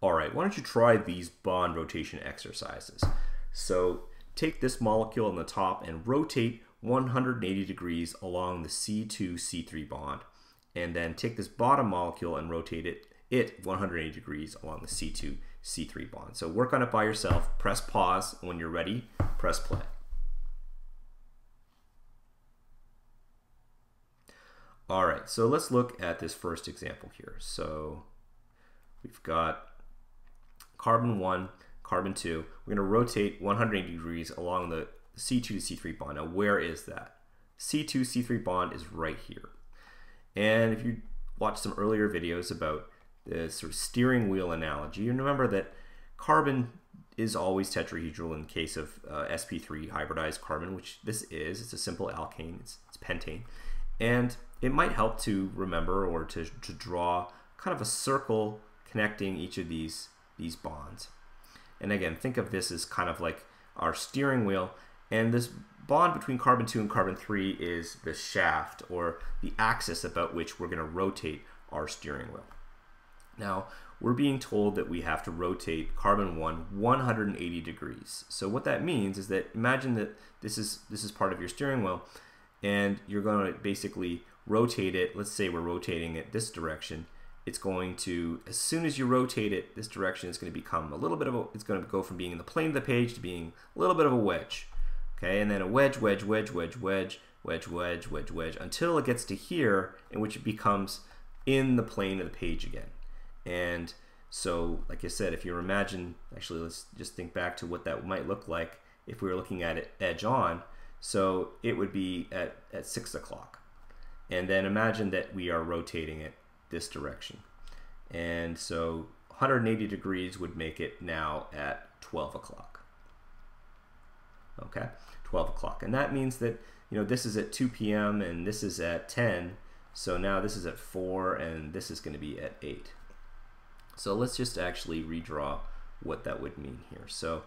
All right, why don't you try these bond rotation exercises? So take this molecule on the top and rotate 180 degrees along the C2-C3 bond. And then take this bottom molecule and rotate it, it 180 degrees along the C2-C3 bond. So work on it by yourself. Press pause. When you're ready, press play. All right, so let's look at this first example here. So we've got carbon 1, carbon 2. We're going to rotate 180 degrees along the C2 to C3 bond. Now, where is that? C2 C3 bond is right here. And if you watched some earlier videos about the sort of steering wheel analogy, you remember that carbon is always tetrahedral in case of uh, sp3 hybridized carbon, which this is. It's a simple alkane, it's, it's pentane. And it might help to remember or to, to draw kind of a circle connecting each of these, these bonds. And again, think of this as kind of like our steering wheel. And this bond between carbon 2 and carbon 3 is the shaft or the axis about which we're going to rotate our steering wheel. Now, we're being told that we have to rotate carbon 1 180 degrees. So what that means is that imagine that this is this is part of your steering wheel and you're going to basically rotate it. Let's say we're rotating it this direction. It's going to, as soon as you rotate it this direction, is going to become a little bit of a, it's going to go from being in the plane of the page to being a little bit of a wedge. Okay, and then a wedge, wedge, wedge, wedge, wedge, wedge, wedge, wedge, wedge, until it gets to here, in which it becomes in the plane of the page again. And so, like I said, if you imagine, actually, let's just think back to what that might look like if we were looking at it edge on. So it would be at, at 6 o'clock. And then imagine that we are rotating it this direction. And so 180 degrees would make it now at 12 o'clock. Okay, 12 o'clock. And that means that, you know, this is at 2 p.m. and this is at 10. So now this is at 4 and this is going to be at 8. So let's just actually redraw what that would mean here. So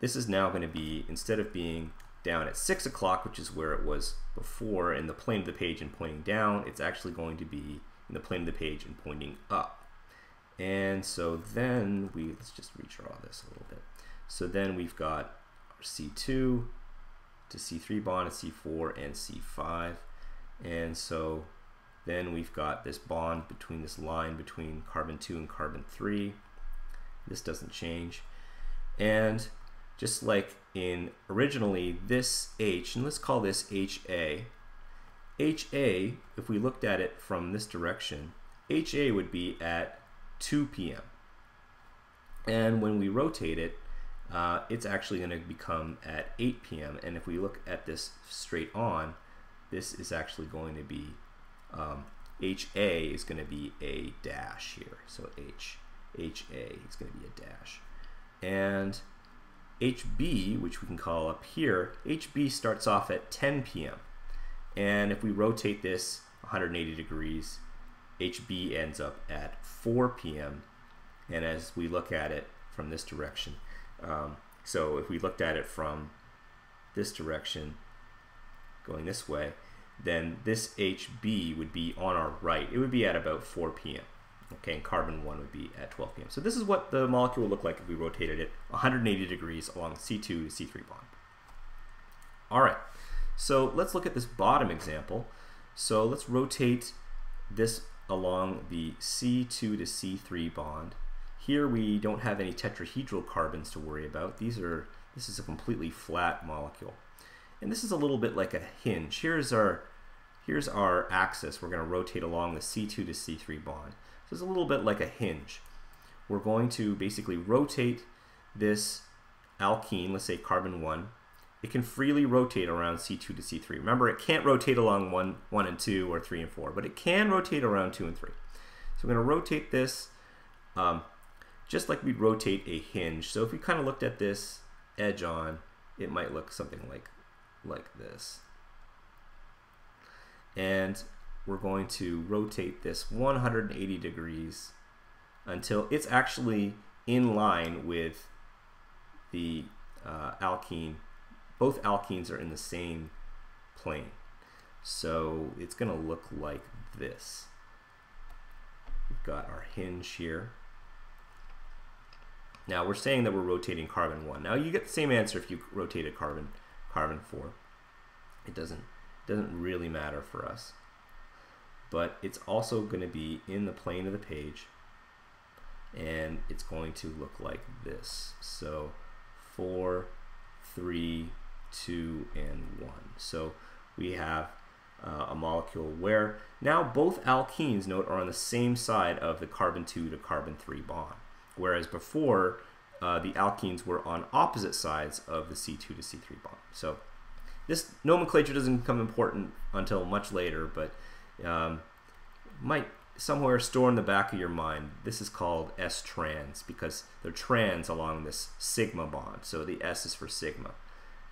this is now going to be, instead of being down at 6 o'clock, which is where it was before in the plane of the page and pointing down, it's actually going to be in the plane of the page and pointing up. And so then we, let's just redraw this a little bit. So then we've got our C2 to C3 bond, and C4 and C5. And so then we've got this bond between this line between carbon 2 and carbon 3. This doesn't change. And just like in originally this H, and let's call this HA. HA, if we looked at it from this direction, HA would be at 2 p.m. And when we rotate it, uh, it's actually going to become at 8 p.m. And if we look at this straight on, this is actually going to be um, HA is going to be a dash here. So H, HA is going to be a dash. And HB, which we can call up here, HB starts off at 10 p.m. And if we rotate this 180 degrees, HB ends up at 4 p.m. And as we look at it from this direction, um, so if we looked at it from this direction, going this way, then this HB would be on our right. It would be at about 4 p.m. Okay, and carbon 1 would be at 12 p.m. So this is what the molecule would look like if we rotated it 180 degrees along C2 to C3 bond. All right, so let's look at this bottom example. So let's rotate this along the C2 to C3 bond. Here we don't have any tetrahedral carbons to worry about. These are this is a completely flat molecule. And this is a little bit like a hinge. Here's our here's our axis. We're going to rotate along the C2 to C3 bond. So it's a little bit like a hinge. We're going to basically rotate this alkene, let's say carbon 1. It can freely rotate around C2 to C3. Remember, it can't rotate along 1, 1 and 2 or 3 and 4, but it can rotate around 2 and 3. So we're going to rotate this um, just like we'd rotate a hinge. So if we kind of looked at this edge on, it might look something like, like this. And we're going to rotate this 180 degrees until it's actually in line with the uh, alkene. Both alkenes are in the same plane. So it's going to look like this. We've got our hinge here. Now we're saying that we're rotating carbon 1. Now you get the same answer if you rotated carbon carbon 4. It doesn't doesn't really matter for us. But it's also going to be in the plane of the page and it's going to look like this. So 4, 3, 2, and 1. So we have uh, a molecule where now both alkenes, note, are on the same side of the carbon 2 to carbon 3 bond. Whereas before, uh, the alkenes were on opposite sides of the C2 to C3 bond. So this nomenclature doesn't become important until much later, but um, might somewhere store in the back of your mind, this is called S-trans because they're trans along this sigma bond. So the S is for sigma.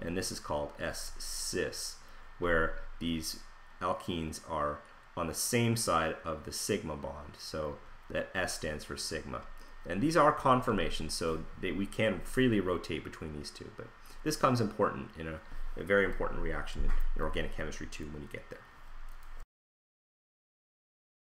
And this is called S-cis, where these alkenes are on the same side of the sigma bond. So that S stands for sigma. And these are conformations, so they, we can freely rotate between these two. But this comes important in a, a very important reaction in, in organic chemistry too when you get there.